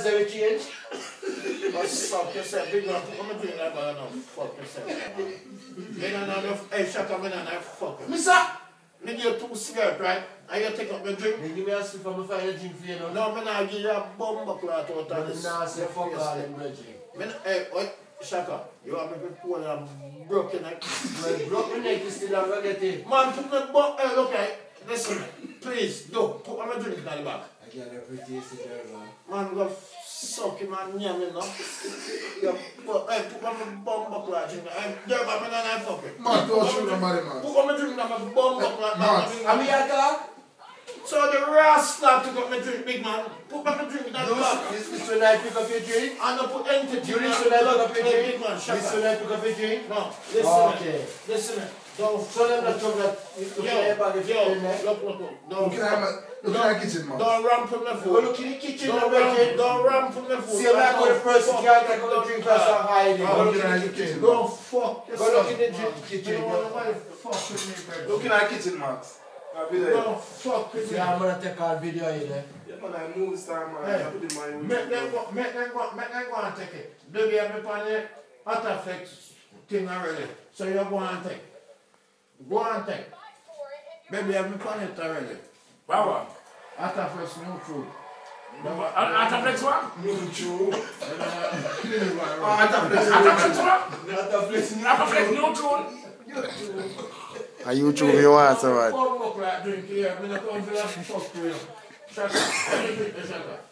say change. What's up, yourself? Big one, put my drink that bag and fuck yourself. Me know enough, hey, shut up, me don't know, fuck you. Mister! Me give you two cigarettes, right? And you take up my drink. Then give me a sip and me find a drink for you now. No, me not give you a bomb clot out of But this. the nah say fuck all them brethren. Me not, hey, what? Shaka, you want me to pull a broken neck? Well, broke my neck is still a it. Man, put me, hey, look, hey, listen, please, do, put my drink in the back. I get a pretty tasty there, man. Man, go suck him and yam him, no? You put, hey, put my bomb clot drink. Hey, there, but me not know fuck it. Man, don't shoot nobody, man. Put my drink in my bomb clot. Max. And me a talk? So the rascal took up my drink, big man. Put back my drink in that You, bag. this, this when I pick up your drink? And I put empty You listen when I pick up your drink? big man, shut Listen up. when I pick up your drink? No, listen. Okay. Listen. Don't So them not talk that you look Yo, in if yo, you're look, look, look. Don't, Look at my, look at my kitchen, man. don't ramp with my Go food. look in the kitchen, Don't no ramp, brethren. don't ramp with my food. See, I'm not going to first, you can't take out the drink and start hiding. Go look in the kitchen. Don't fuck Go look in the kitchen. Don't want fuck with me, bro. Look in our kitchen, Max. I'll be there. Don't fuck with See, me. I'm going to take out video in there. Yeah, man, I move this time, man. Hey, I put in my Make them go, make them go, make them go and take it. Baby, I'm upon the Ataflex thing already. So you go and take. Go and take. Baby, I'm upon it already. Wow. Ataflex new food. Ataflex one? Ah, Ataflex one? Not a place. Ataflex neutral? Are you true you want, sir? Come look like drink here. I'm not going to fuck with you. Shut. Shut up.